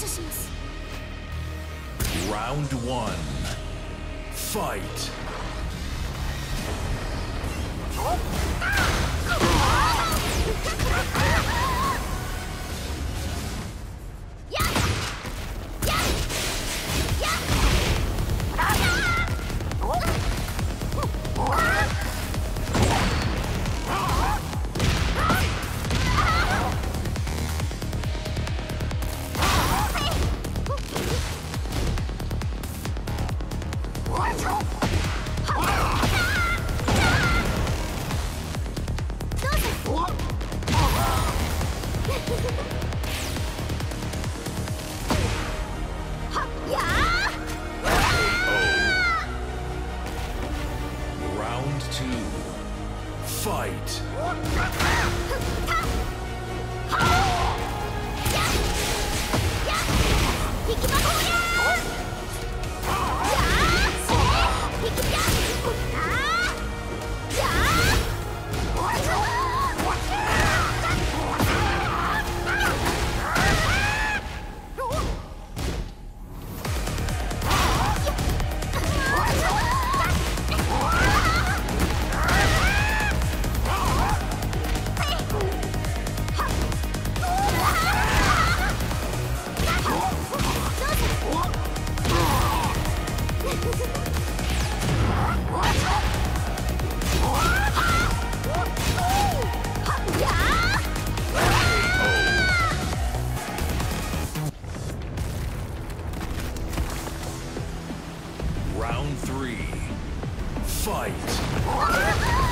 謝します Round one. Fight. Round two. Fight. Round three. Fight.